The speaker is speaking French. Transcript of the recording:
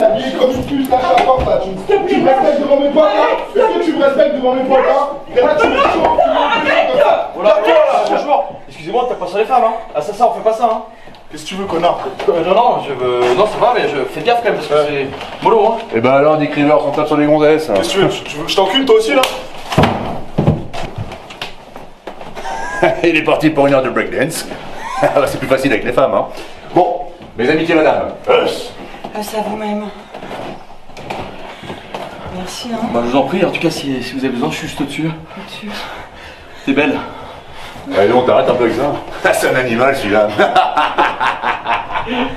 Lâche la porte là. Tu, tu me respectes devant mes potes là Est-ce que tu me respectes devant mes potes là Et là, tu me tu me comme ça. Oh là, là, franchement, excusez-moi, t'as pas sur les femmes, hein. Ah, ça, ça, on fait pas ça, hein. Qu'est-ce que tu veux, connard? Euh, non, non, je veux. Non, ça va, mais je fais gaffe quand même parce que c'est mollo, hein. Et ben alors, Dick Rivers, on tape sur les gonzesses. Qu'est-ce que tu veux Tu veux que je t'encule toi aussi là? Il est parti pour une heure de breakdance. Ah bah, C'est plus facile avec les femmes, hein. Bon, mes amitiés, madame. Us. Ah, ça vous-même. Merci, hein. Bah, je vous en prie, en tout cas, si, si vous avez besoin, je suis juste au-dessus. Au-dessus. T'es belle. Allez, on t'arrête un peu avec ça. C'est un animal, celui-là.